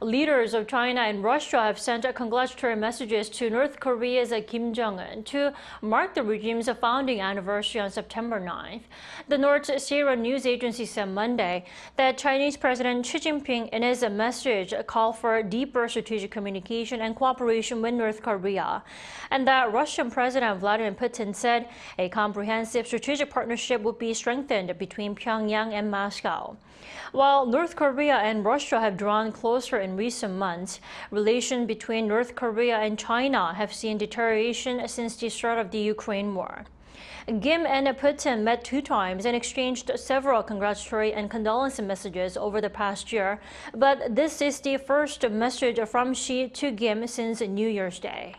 Leaders of China and Russia have sent congratulatory messages to North Korea's Kim Jong-un to mark the regime's founding anniversary on September 9th. The North Sierra news agency said Monday that Chinese President Xi Jinping in his message called for deeper strategic communication and cooperation with North Korea, and that Russian President Vladimir Putin said a comprehensive strategic partnership would be strengthened between Pyongyang and Moscow. While North Korea and Russia have drawn closer in recent months, relations between North Korea and China have seen deterioration since the start of the Ukraine war. Kim and Putin met two times and exchanged several congratulatory and condolence messages over the past year, but this is the first message from Xi to Kim since New Year's Day.